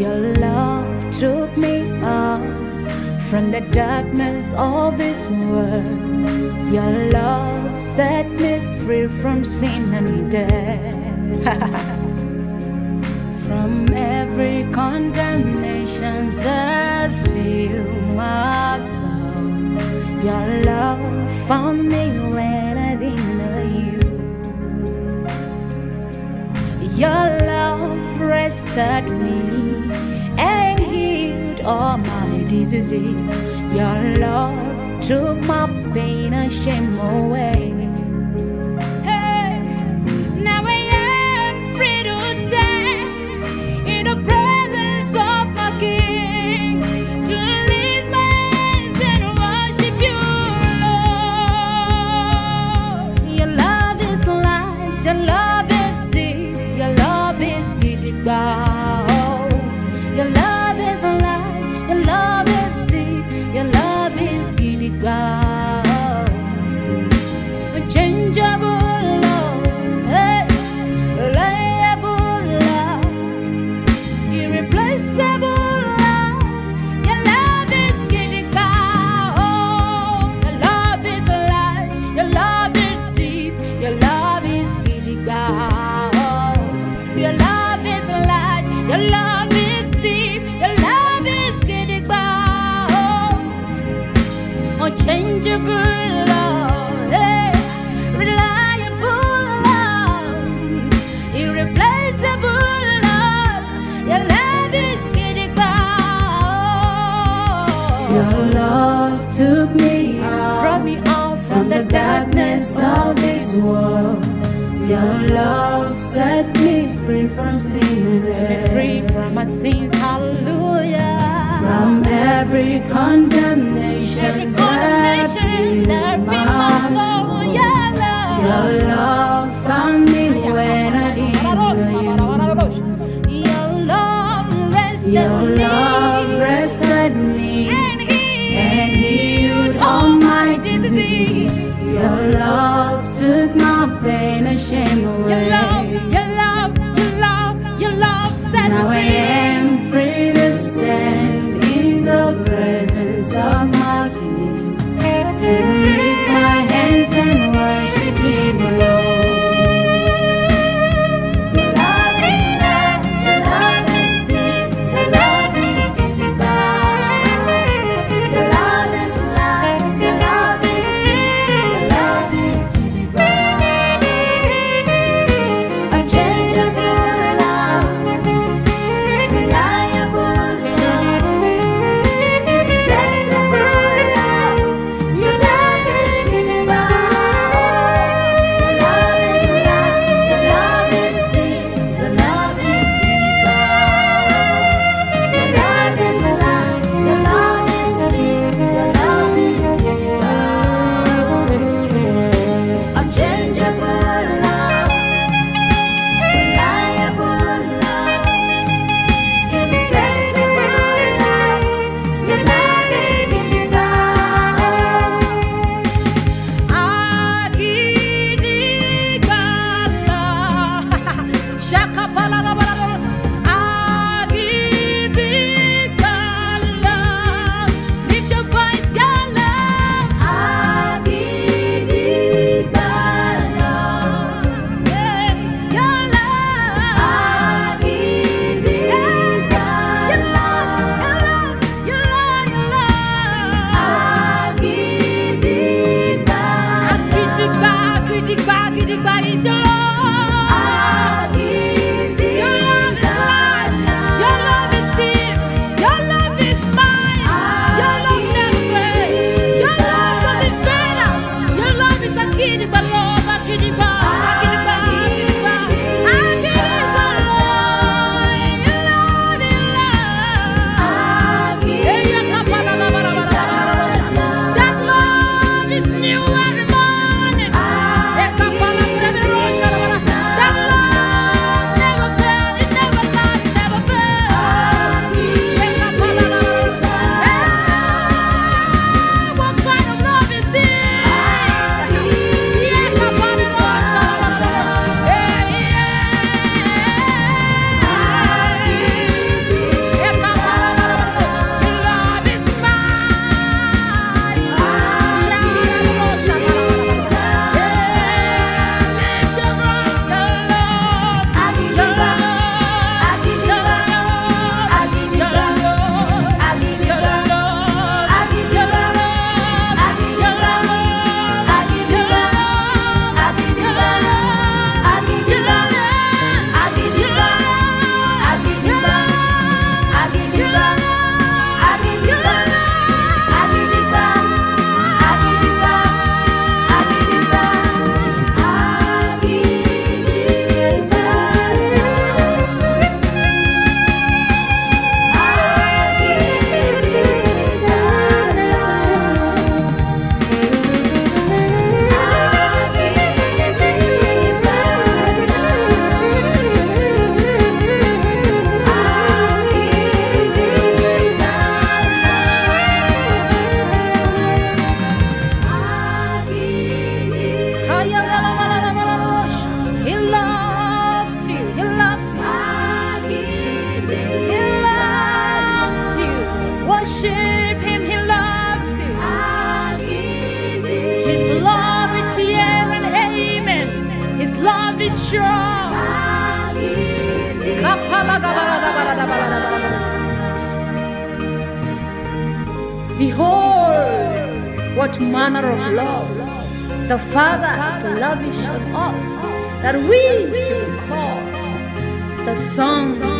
Your love took me out from the darkness of this world. Your love sets me free from sin and death. from every condemnation that fill my soul. Your love found me when I didn't know you. Your love me and healed all my diseases. Your love took my pain and shame away. Irreplaceable. Your love is. Your love took me brought out me out from the darkness of this world. Your love set me free from sin Set me free from my sins. Hallelujah. from every condemnation, Your love rested me love rested me and healed all my disease. Your love took my pain and shame away. What manner of love. The Father has lavished on us, that we should call the sons